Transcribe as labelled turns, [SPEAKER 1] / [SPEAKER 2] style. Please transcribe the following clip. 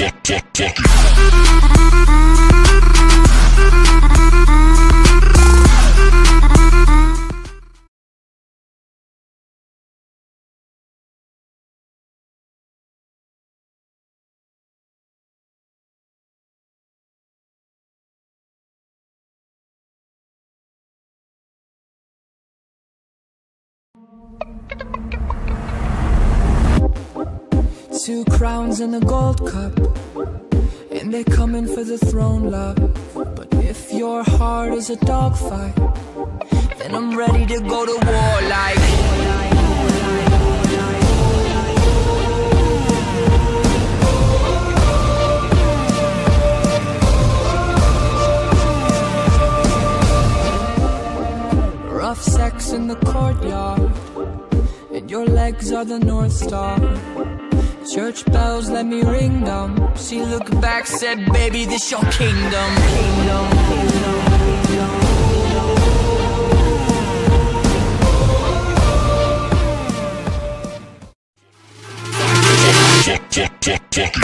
[SPEAKER 1] tick, tick, tick. Two crowns and a gold cup And they're coming for the throne, love. But if your heart is a dogfight Then I'm ready to go to war like. Rough sex in the courtyard And your legs are the North Star Church bells, let me ring them. She looked back, said, Baby, this your kingdom. Kingdom, kingdom,
[SPEAKER 2] check, check, check, check.